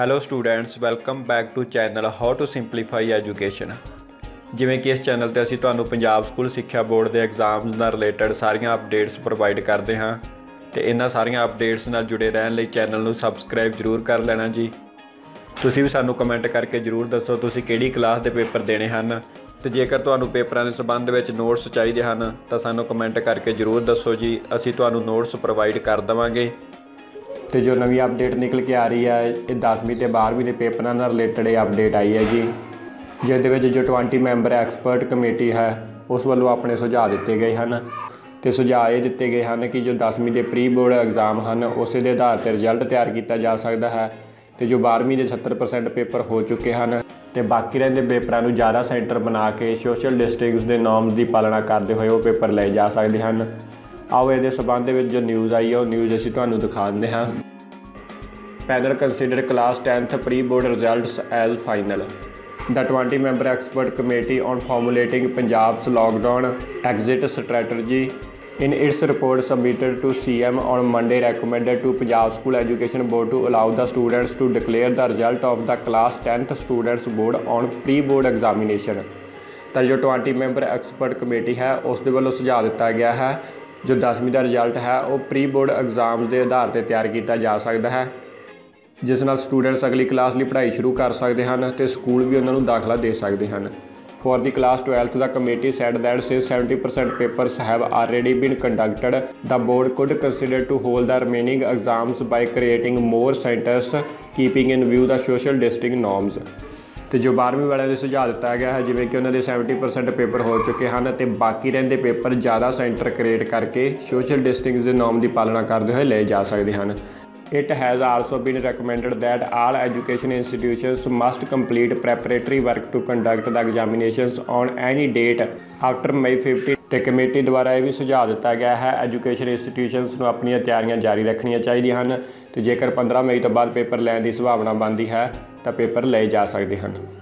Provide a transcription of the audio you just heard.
Hello students welcome back to channel how to simplify education ਜਿਵੇਂ ਕਿ ਇਸ channel ਤੇ ਅਸੀਂ ਤੁਹਾਨੂੰ ਪੰਜਾਬ ਸਕੂਲ ਸਿੱਖਿਆ ਬੋਰਡ ਦੇ ਐਗਜ਼ਾਮਸ ਨਾਲ ਰਿਲੇਟਡ ਸਾਰੀਆਂ ਅਪਡੇਟਸ ਪ੍ਰੋਵਾਈਡ ਕਰਦੇ ਹਾਂ। ਤੇ ਇਹਨਾਂ ਸਾਰੀਆਂ ਅਪਡੇਟਸ ਨਾਲ ਜੁੜੇ ਰਹਿਣ ਲਈ ਚੈਨਲ ਨੂੰ ਸਬਸਕ੍ਰਾਈਬ ਜ਼ਰੂਰ ਕਰ ਲੈਣਾ ਜੀ। ਤੁਸੀਂ ਵੀ ਸਾਨੂੰ ਕਮੈਂਟ ਕਰਕੇ ਜਰੂਰ ਦੱਸੋ ਤੁਸੀਂ ਕਿਹੜੀ ਕਲਾਸ ਦੇ ਪੇਪਰ ਦੇਣੇ ਹਨ। ਤੇ ਜੇਕਰ ਤੁਹਾਨੂੰ ਪੇਪਰਾਂ ਦੇ ਸੰਬੰਧ ਵਿੱਚ ਨੋਟਸ ਚਾਹੀਦੇ ਹਨ, ਤਾਂ ਸਾਨੂੰ ਕਮੈਂਟ ਕਰਕੇ ਜਰੂਰ ਦੱਸੋ ਜੀ। ਅਸੀਂ ਤੁਹਾਨੂੰ ਨੋਟਸ ਪ੍ਰੋਵਾਈਡ ਕਰ ਦੇਵਾਂਗੇ। ਤੇ ਜੋ ਨਵੀਂ ਅਪਡੇਟ ਨਿਕਲ ਕੇ ਆ ਰਹੀ ਹੈ, ਇਹ 10ਵੀਂ ਤੇ 12ਵੀਂ ਦੇ ਪੇਪਰਾਂ ਨਾਲ ਰਿਲੇਟਡ ਇਹ ਅਪਡੇਟ ਆਈ ਹੈ ਜੀ, ਜਿਹਦੇ ਵਿੱਚ ਜੋ 20 ਮੈਂਬਰ ਐਕਸਪਰਟ ਕਮੇਟੀ ਹੈ, ਉਸ ਵੱਲੋਂ ਆਪਣੇ ਸੁਝਾਅ ਦਿੱਤੇ ਗਏ ਹਨ। ਤੇ ਸੁਝਾਅ ਇਹ ਦਿੱਤੇ ਗਏ ਹਨ ਕਿ ਜੋ 10ਵੀਂ ਦੇ ਪ੍ਰੀ ਬੋਰਡ ਐਗਜ਼ਾਮ ਹਨ, ਉਸੇ ਦੇ ਆਧਾਰ ਤੇ ਰਿਜ਼ਲਟ ਤਿਆਰ ਕੀਤਾ ਜਾ ਸਕਦਾ ਹੈ ਤੇ ਜੋ 12ਵੀਂ ਦੇ 70% ਪੇਪਰ ਹੋ ਚੁੱਕੇ ਹਨ ਤੇ ਬਾਕੀ ਰਹਿੰਦੇ ਪੇਪਰਾਂ ਨੂੰ ਜ਼ਿਆਦਾ ਸੈਂਟਰ ਬਣਾ ਕੇ ਸੋਸ਼ਲ ਡਿਸਟ੍ਰਿਕਟਸ ਦੇ ਨਾਰਮਸ ਦੀ ਪਾਲਣਾ ਕਰਦੇ ਹੋਏ ਉਹ ਪੇਪਰ ਲਏ ਜਾ ਸਕਦੇ ਹਨ। ਆਓ ਇਹਦੇ ਸਬੰਧ ਦੇ ਵਿੱਚ ਜੋ ਨਿਊਜ਼ ਆਈ ਹੈ, ਉਹ ਨਿਊਜ਼ ਅਸੀਂ ਤੁਹਾਨੂੰ ਦਿਖਾ ਦਿੰਦੇ ਹਾਂ। Panel consider class 10th pre board results as final The 20 member expert committee on formulating Punjab's lockdown exit strategy in its report submitted to CM on Monday recommended to Punjab School Education Board to allow the students to declare the result of the class 10th students board on pre-board examination ਤਾਂ ਜੋ 20 member expert committee ਹੈ ਉਸ ਦੇ ਵੱਲੋਂ ਸੁਝਾਅ ਦਿੱਤਾ ਗਿਆ ਹੈ ਜੋ 10ਵੀਂ ਦਾ ਰਿਜ਼ਲਟ ਹੈ ਉਹ ਪ੍ਰੀ ਬੋਰਡ ਐਗਜ਼ਾਮਸ ਦੇ ਆਧਾਰ ਤੇ ਤਿਆਰ ਕੀਤਾ ਜਾ ਸਕਦਾ ਹੈ ਜਿਸ ਨਾਲ ਸਟੂਡੈਂਟਸ ਅਗਲੀ ਕਲਾਸ ਲਈ ਪੜ੍ਹਾਈ ਸ਼ੁਰੂ ਕਰ ਸਕਦੇ ਹਨ ਤੇ ਸਕੂਲ ਵੀ ਉਹਨਾਂ ਨੂੰ ਦਾਖਲਾ ਦੇ ਸਕਦੇ ਹਨ For the class 12th, the committee said that since 70% papers have already been conducted, the board could consider to hold the remaining exams by creating more centers, keeping in view the social distancing norms. ਤੇ ਜੋ 12ਵੀਂ ਵਾਲਿਆਂ ਦੇ ਸੁਝਾਅ ਦਿੱਤਾ ਗਿਆ ਹੈ ਜਿਵੇਂ ਕਿ ਉਹਨਾਂ ਦੇ 70% ਪੇਪਰ ਹੋ ਚੁੱਕੇ ਹਨ ਤੇ ਬਾਕੀ ਰਹਿੰਦੇ ਪੇਪਰ ਜ਼ਿਆਦਾ ਸੈਂਟਰ ਕ੍ਰੀਏਟ ਕਰਕੇ ਸੋਸ਼ਲ ਡਿਸਟੈਂਸ ਦੇ ਨਾਮ ਦੀ ਪਾਲਣਾ ਕਰਦੇ ਹੋਏ ਲਏ ਜਾ ਸਕਦੇ ਹਨ It has also been recommended that all education institutions must complete preparatory work to conduct the examinations on any date after May 15 ਤੇ ਕਮੇਟੀ ਦੁਆਰਾ ਇਹ ਵੀ ਸੁਝਾਅ ਦਿੱਤਾ ਗਿਆ ਹੈ ਐਜੂਕੇਸ਼ਨ ਇੰਸਟੀਟਿਊਸ਼ਨਸ ਨੂੰ ਆਪਣੀਆਂ ਤਿਆਰੀਆਂ ਜਾਰੀ ਰੱਖਣੀਆਂ ਚਾਹੀਦੀਆਂ ਹਨ ਤੇ ਜੇਕਰ 15 ਮਈ ਤੋਂ ਬਾਅਦ ਪੇਪਰ ਲੈਣ ਦੀ ਸੰਭਾਵਨਾ ਬਣਦੀ ਹੈ ਤਾਂ ਪੇਪਰ ਲਏ ਜਾ ਸਕਦੇ ਹਨ